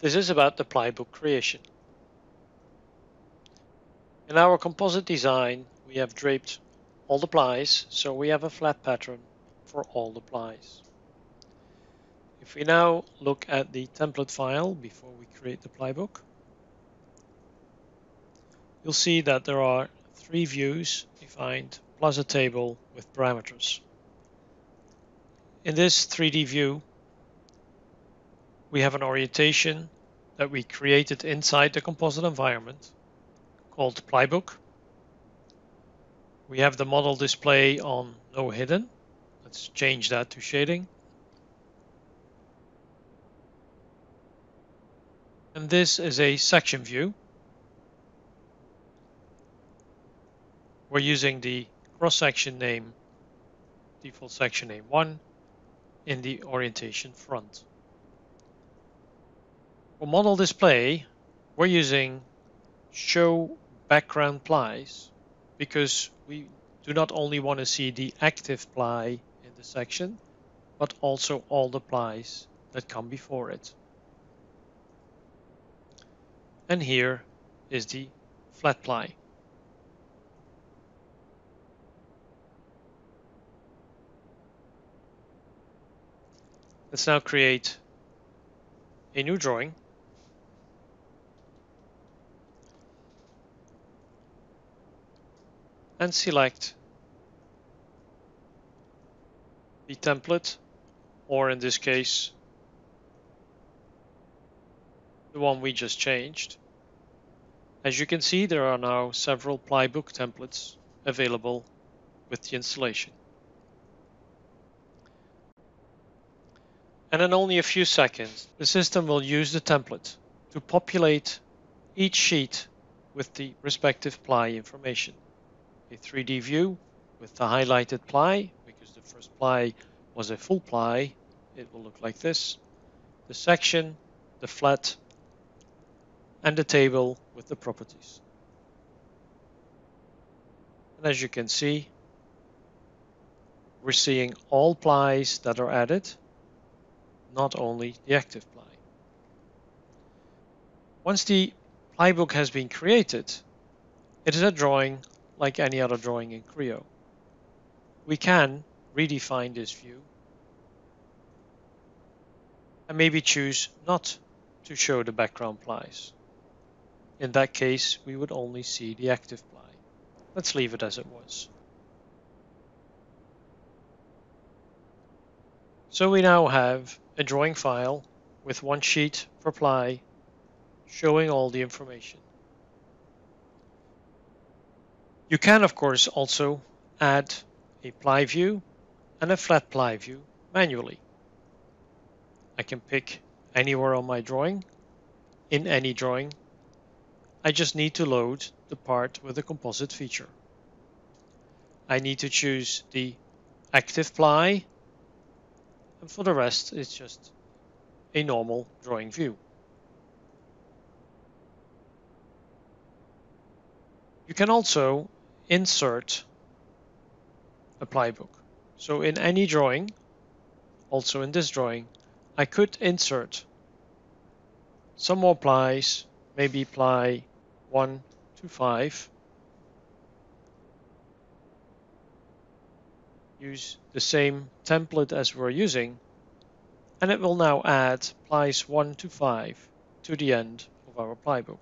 This is about the plybook creation. In our composite design, we have draped all the plies, so we have a flat pattern for all the plies. If we now look at the template file before we create the plybook, you'll see that there are three views defined plus a table with parameters. In this 3D view, we have an orientation that we created inside the composite environment called Plybook. We have the model display on no hidden. Let's change that to shading. And this is a section view. We're using the cross-section name, default section name 1, in the orientation front. For model display, we're using show background plies because we do not only want to see the active ply in the section, but also all the plies that come before it. And here is the flat ply. Let's now create a new drawing. And select the template, or in this case, the one we just changed. As you can see, there are now several plybook templates available with the installation. and in only a few seconds, the system will use the template to populate each sheet with the respective ply information. A 3D view with the highlighted ply, because the first ply was a full ply, it will look like this. The section, the flat, and the table with the properties. And as you can see, we're seeing all plies that are added not only the active ply. Once the plybook has been created, it is a drawing like any other drawing in Creo. We can redefine this view and maybe choose not to show the background plies. In that case, we would only see the active ply. Let's leave it as it was. So we now have a drawing file with one sheet per ply showing all the information. You can of course also add a ply view and a flat ply view manually. I can pick anywhere on my drawing, in any drawing. I just need to load the part with the composite feature. I need to choose the active ply and for the rest, it's just a normal drawing view. You can also insert a plybook. So in any drawing, also in this drawing, I could insert some more plies, maybe ply 1 to 5, use the same template as we're using and it will now add plies 1 to 5 to the end of our plybook.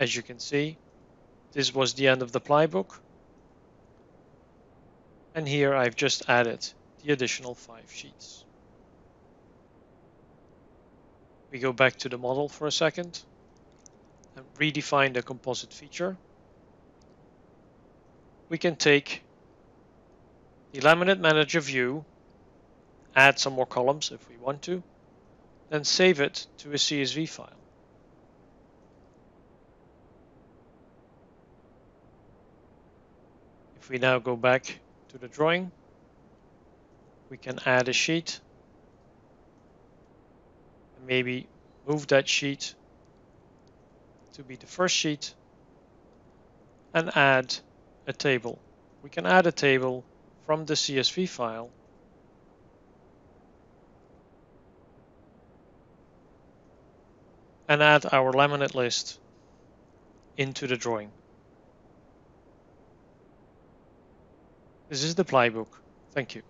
As you can see, this was the end of the plybook. And here I've just added the additional 5 sheets. We go back to the model for a second and redefine the composite feature, we can take the laminate manager view, add some more columns if we want to, then save it to a CSV file. We now go back to the drawing, we can add a sheet, and maybe move that sheet to be the first sheet and add a table. We can add a table from the CSV file and add our laminate list into the drawing. This is the plybook. Thank you.